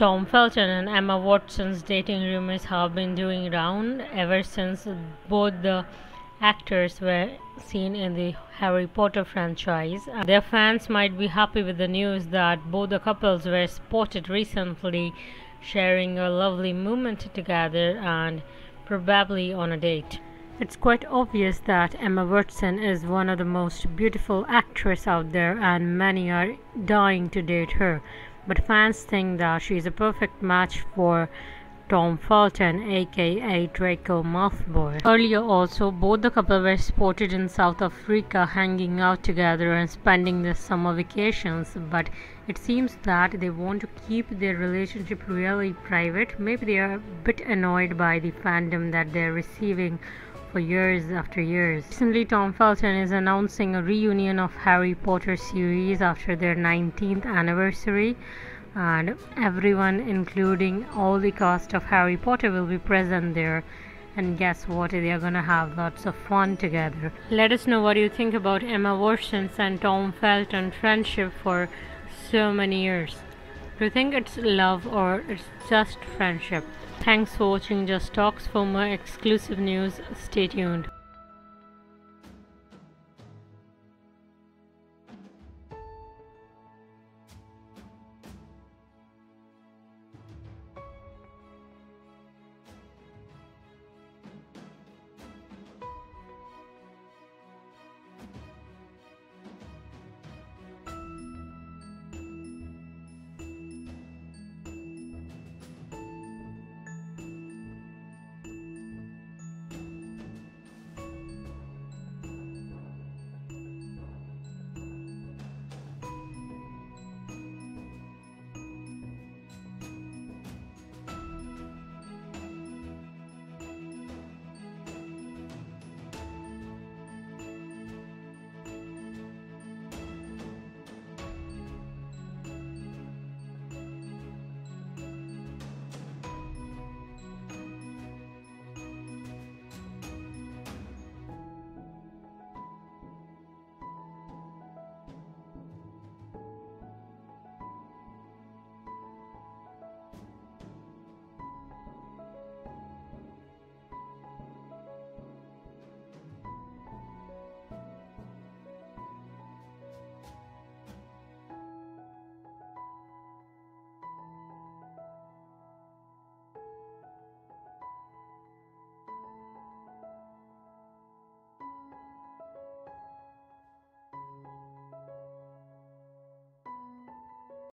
Tom Felton and Emma Watson's dating rumors have been doing round ever since both the actors were seen in the Harry Potter franchise. Their fans might be happy with the news that both the couples were spotted recently sharing a lovely moment together and probably on a date. It's quite obvious that Emma Watson is one of the most beautiful actresses out there and many are dying to date her but fans think that she is a perfect match for Tom Felton aka Draco Malfoy. Earlier also, both the couple were spotted in South Africa hanging out together and spending their summer vacations, but it seems that they want to keep their relationship really private. Maybe they are a bit annoyed by the fandom that they're receiving for years after years. Recently, Tom Felton is announcing a reunion of Harry Potter series after their 19th anniversary and everyone including all the cast of Harry Potter will be present there. And guess what? They are gonna have lots of fun together. Let us know what you think about Emma Watson and Tom Felton friendship for so many years do you think it's love or it's just friendship? Thanks for watching just talks. For more exclusive news stay tuned